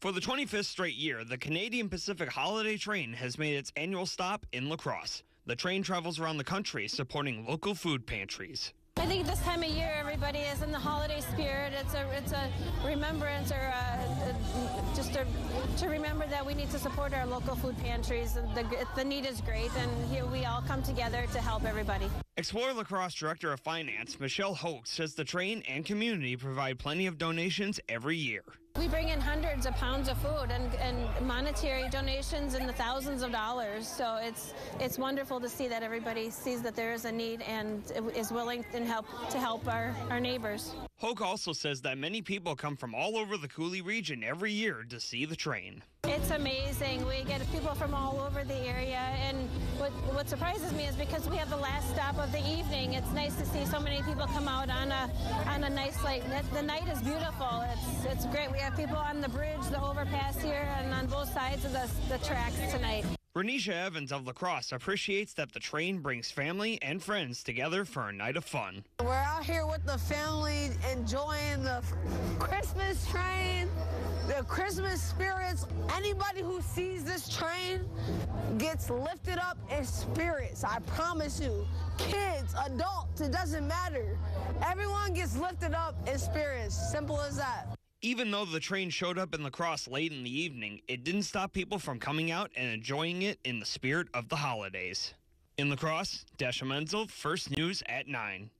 For the 25th straight year, the Canadian Pacific Holiday Train has made its annual stop in La Crosse. The train travels around the country supporting local food pantries. I think this time of year, everybody is in the holiday spirit. It's a it's a remembrance, or uh just a, to remember that we need to support our local food pantries. The, the need is great, and here we all come together to help everybody. Explore La Crosse Director of Finance, Michelle Hoke, says the train and community provide plenty of donations every year. We bring in hundreds of pounds of food and, and monetary donations in the thousands of dollars. So it's it's wonderful to see that everybody sees that there is a need and is willing and help to help our, our neighbors. Hoke also says that many people come from all over the Coulee region every year to see the train. It's amazing. We get people from all over the area, and what, what surprises me is because we have the last stop of the evening. It's nice to see so many people come out on a on a nice like the night is beautiful. It's it's great. We have people on the bridge, the overpass here, and on both sides of the, the tracks tonight. Renisha Evans of La Crosse appreciates that the train brings family and friends together for a night of fun. We're out here with the family enjoying the Christmas train, the Christmas spirits. Anybody who sees this train gets lifted up in spirits. I promise you. Kids, adults, it doesn't matter. Everyone gets lifted up in spirits. Simple as that. Even though the train showed up in La Crosse late in the evening, it didn't stop people from coming out and enjoying it in the spirit of the holidays. In La Crosse, Dasha Menzel, First News at 9.